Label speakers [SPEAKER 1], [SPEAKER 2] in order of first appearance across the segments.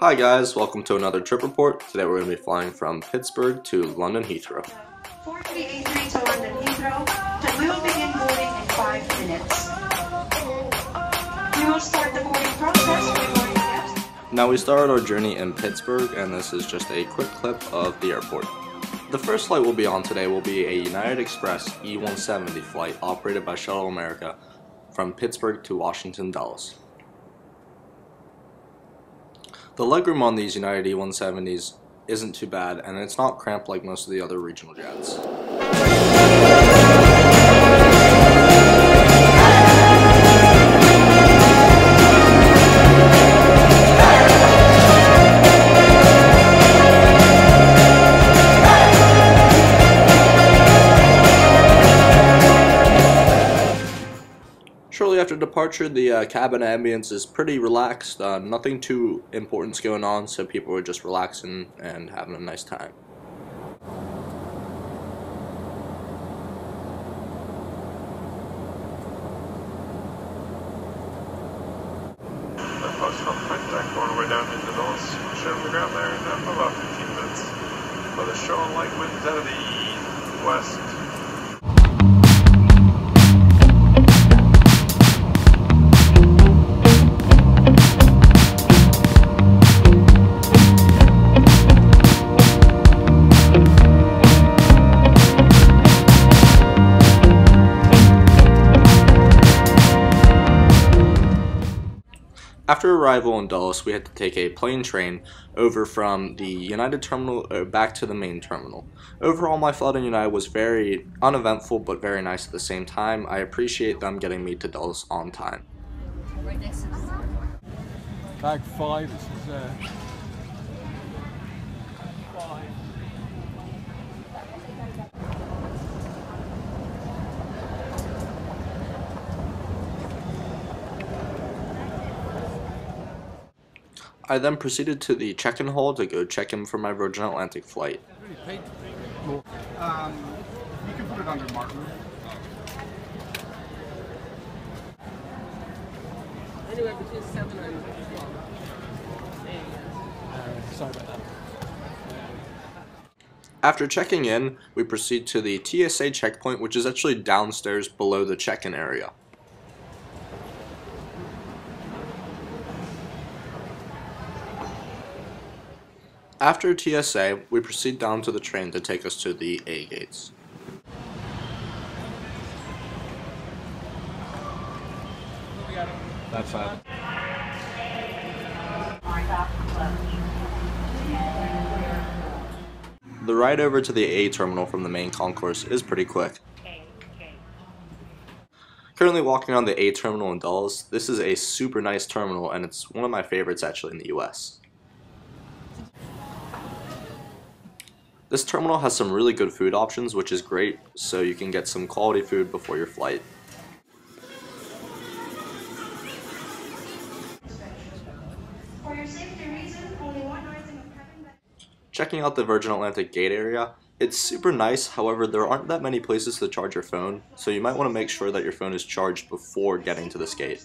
[SPEAKER 1] Hi guys, welcome to another trip report. Today we're going to be flying from Pittsburgh to London Heathrow.
[SPEAKER 2] 4383 to London Heathrow. We will begin boarding in five minutes. We will start the boarding process for boarding guests.
[SPEAKER 1] Now we started our journey in Pittsburgh and this is just a quick clip of the airport. The first flight we'll be on today will be a United Express E-170 flight operated by Shuttle America from Pittsburgh to Washington Dulles. The legroom on these United E170s isn't too bad, and it's not cramped like most of the other regional jets. Shortly after departure, the uh, cabin ambience is pretty relaxed. Uh, nothing too important's going on, so people are just relaxing and having a nice time.
[SPEAKER 3] Down into the ground there in uh, about 15 minutes. But the winds out of the west.
[SPEAKER 1] After arrival in Dulles, we had to take a plane train over from the United Terminal uh, back to the main terminal. Overall, my flight on United was very uneventful but very nice at the same time. I appreciate them getting me to Dulles on time.
[SPEAKER 4] Right next to the
[SPEAKER 5] Bag five, this is uh,
[SPEAKER 1] I then proceeded to the check-in hall to go check in for my Virgin Atlantic flight.
[SPEAKER 5] Cool.
[SPEAKER 6] Um, you can put it under Martin.
[SPEAKER 4] Anywhere between seven and twelve.
[SPEAKER 5] Uh, sorry about that.
[SPEAKER 1] After checking in, we proceed to the TSA checkpoint, which is actually downstairs below the check-in area. After TSA, we proceed down to the train to take us to the A gates.
[SPEAKER 5] That's fine.
[SPEAKER 1] The ride over to the A terminal from the main concourse is pretty quick. Currently walking on the A terminal in Dulles, this is a super nice terminal and it's one of my favorites actually in the US. This terminal has some really good food options which is great so you can get some quality food before your flight.
[SPEAKER 2] For your safety reason, only one item of cabin bag.
[SPEAKER 1] Checking out the Virgin Atlantic gate area, it's super nice, however there aren't that many places to charge your phone, so you might want to make sure that your phone is charged before getting to this gate.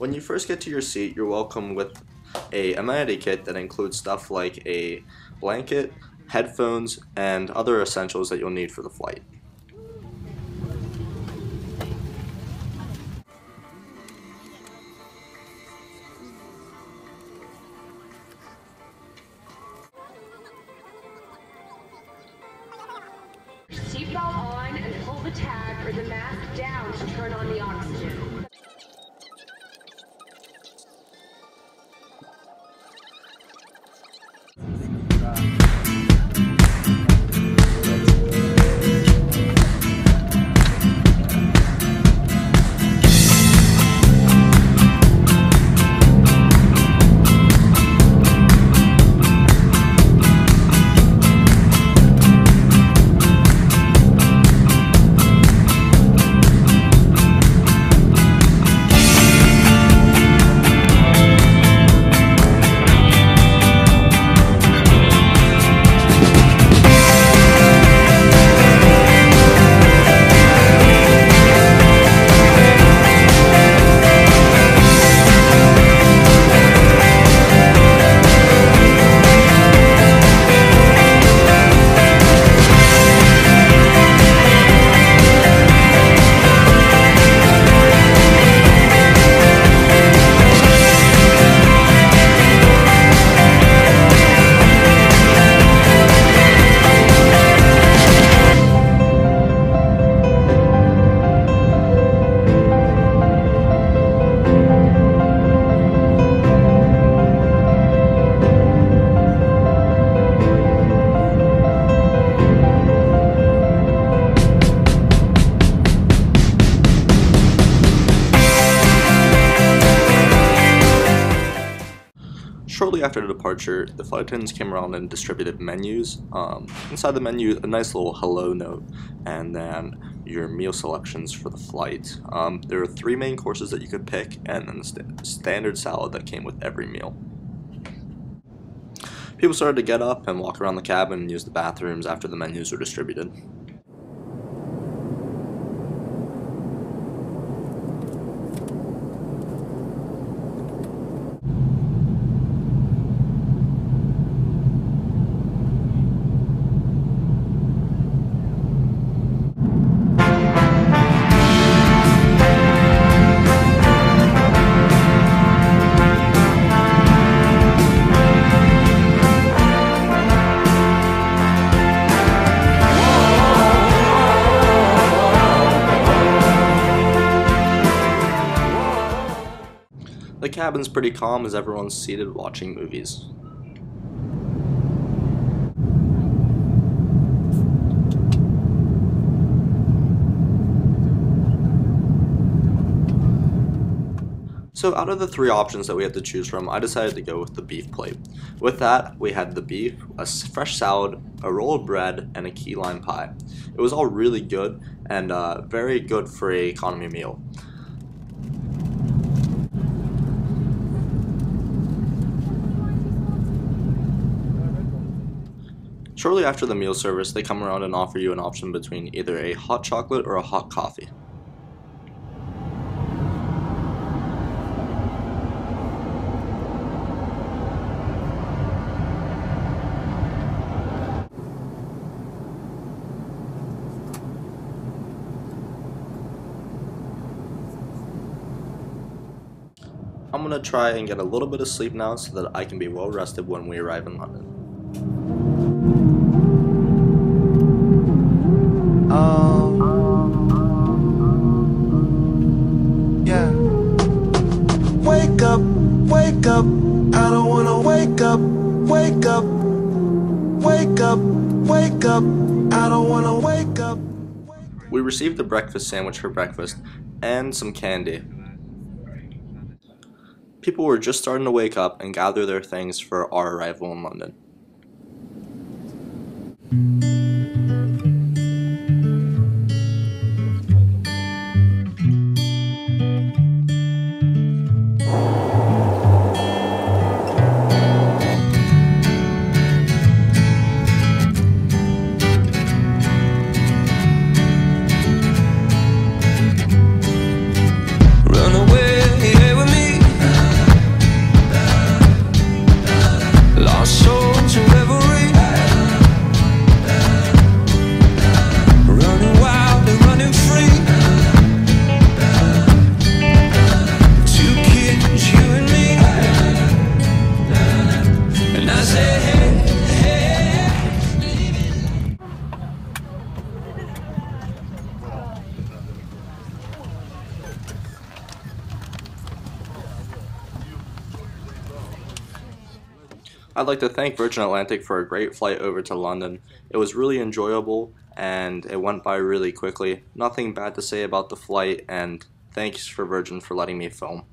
[SPEAKER 1] When you first get to your seat, you're welcome with a amenity kit that includes stuff like a blanket, headphones, and other essentials that you'll need for the flight. Yeah. Departure, the flight attendants came around and distributed menus. Um, inside the menu, a nice little hello note, and then your meal selections for the flight. Um, there are three main courses that you could pick, and then the st standard salad that came with every meal. People started to get up and walk around the cabin and use the bathrooms after the menus were distributed. Cabin's pretty calm as everyone's seated watching movies. So out of the three options that we had to choose from, I decided to go with the beef plate. With that, we had the beef, a fresh salad, a roll of bread, and a key lime pie. It was all really good and uh, very good for a economy meal. Shortly after the meal service, they come around and offer you an option between either a hot chocolate or a hot coffee. I'm gonna try and get a little bit of sleep now so that I can be well rested when we arrive in London.
[SPEAKER 7] Um, yeah. Wake up, wake up. I don't wanna wake up, wake up. Wake up, wake up. I don't wanna wake up.
[SPEAKER 1] We received a breakfast sandwich for breakfast and some candy. People were just starting to wake up and gather their things for our arrival in London. I'd like to thank Virgin Atlantic for a great flight over to London. It was really enjoyable and it went by really quickly. Nothing bad to say about the flight and thanks for Virgin for letting me film.